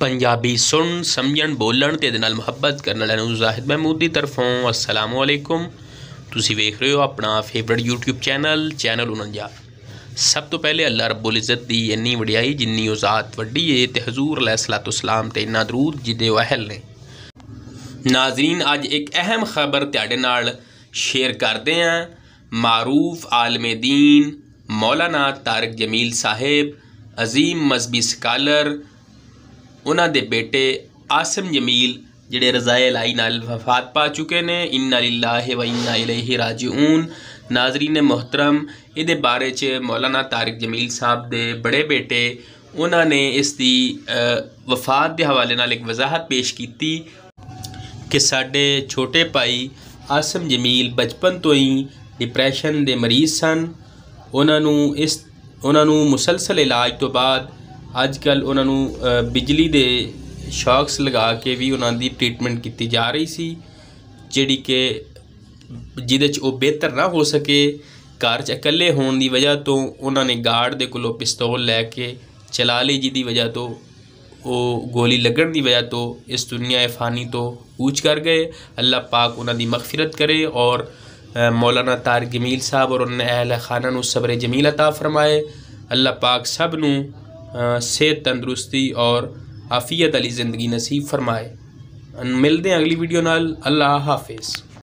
ਪੰਜਾਬੀ ਸੁਣ ਸਮਝਣ ਬੋਲਣ ਤੇ ਇਹਦੇ ਨਾਲ ਮੁਹੱਬਤ ਕਰਨ ਵਾਲਿਆਂ ਨੂੰ ਜ਼ਾਹਿਦ ਮਹਿਮੂਦ ਦੀ ਤਰਫੋਂ ਅਸਲਾਮੁ ਅਲੈਕੁਮ ਤੁਸੀਂ ਵੇਖ ਰਹੇ ਹੋ ਆਪਣਾ ਫੇਵਰਿਟ YouTube ਚੈਨਲ ਚੈਨਲ 49 ਸਭ ਤੋਂ ਪਹਿਲੇ ਅੱਲਾਹ ਰੱਬੁਲ ਇੱਜ਼ਤ ਦੀ ਇੰਨੀ ਵਡਿਆਈ ਜਿੰਨੀ ਉਹ ਜ਼ਾਤ ਵੱਡੀ ਏ ਤੇ ਹਜ਼ੂਰ ਅਲੈਹਿਸਲਾਤੁ ਸਲਾਮ ਤੇ ਇੰਨਾ ਦਰੂਦ ਜਿਹਦੇ ਉਹ ਅਹਿਲ ਨੇ ਨਾਜ਼ਰੀਨ ਅੱਜ ਇੱਕ ਅਹਿਮ ਖਬਰ ਤੁਹਾਡੇ ਨਾਲ ਸ਼ੇਅਰ ਕਰਦੇ ਆਂ ਮਾਰੂਫ ਆਲਮ ਦੀਨ ਮੌਲਾਨਾ ਤਾਰਕ ਜਮੀਲ ਸਾਹਿਬ ਅਜ਼ੀਮ ਮਜ਼ਬੀ ਸਕਾਲਰ ਉਹਨਾਂ ਦੇ ਬੇਟੇ ਆਸਮ ਜਮੀਲ ਜਿਹੜੇ ਰਜ਼ਾਏ ਲਾਈ ਨਾਲ ਵਫਾਤ ਪਾ ਚੁੱਕੇ ਨੇ ਇਨਾ ਲਿਲਾਹਿ ਵ ਇਨਾ ਇਲੈਹਿ ਰਾਜਿਊਨ ਨਾਜ਼ਰੀਨ ਮੁਹਤਰਮ ਇਹਦੇ ਬਾਰੇ ਚ ਮੌਲਾਨਾ ਤਾਰਿਕ ਜਮੀਲ ਸਾਹਿਬ ਦੇ ਬੜੇ ਬੇਟੇ ਉਹਨਾਂ ਨੇ ਇਸ ਦੀ ਵਫਾਤ ਦੇ ਹਵਾਲੇ ਨਾਲ ਇੱਕ ਵਜ਼ਾਹਤ ਪੇਸ਼ ਕੀਤੀ ਕਿ ਸਾਡੇ ਛੋਟੇ ਭਾਈ ਆਸਮ ਜਮੀਲ ਬਚਪਨ ਤੋਂ ਹੀ ਡਿਪਰੈਸ਼ਨ ਦੇ ਮਰੀਜ਼ ਸਨ ਉਹਨਾਂ ਨੂੰ ਇਸ ਉਹਨਾਂ ਨੂੰ ਮੁਸਲਸਲ ਇਲਾਜ ਤੋਂ ਬਾਅਦ ਅੱਜ ਕੱਲ ਉਹਨਾਂ ਨੂੰ ਬਿਜਲੀ ਦੇ ਸ਼ਾਕਸ ਲਗਾ ਕੇ ਵੀ ਉਹਨਾਂ ਦੀ ਟ੍ਰੀਟਮੈਂਟ ਕੀਤੀ ਜਾ ਰਹੀ ਸੀ ਜਿਹੜੀ ਕਿ ਜਿਹਦੇ 'ਚ ਉਹ ਬਿਹਤਰ ਨਾ ਹੋ ਸਕੇ ਘਰ 'ਚ ਇਕੱਲੇ ਹੋਣ ਦੀ ਵਜ੍ਹਾ ਤੋਂ ਉਹਨਾਂ ਨੇ ਗਾਰਡ ਦੇ ਕੋਲੋਂ ਪਿਸਤੌਲ ਲੈ ਕੇ ਚਲਾ ਲਈ ਜਿਹਦੀ ਵਜ੍ਹਾ ਤੋਂ ਉਹ ਗੋਲੀ ਲੱਗਣ ਦੀ ਵਜ੍ਹਾ ਤੋਂ ਇਸ ਦੁਨੀਆ ਫਾਨੀ ਤੋਂ ਕੂਚ ਕਰ ਗਏ ਅੱਲਾਹ ਪਾਕ ਉਹਨਾਂ ਦੀ ਮਗਫਿਰਤ ਕਰੇ ਔਰ मौलाना तार जमील साहब और उन्होंने अहल खाना सबर जमील अता फरमाए अल्लाह पाक सब न सेहत तंदरुस्ती और आफियत अली ज़िंदगी नसीब फरमाए। मिलते हैं अगली वीडियो नाल। अल्लाह हाफिज़।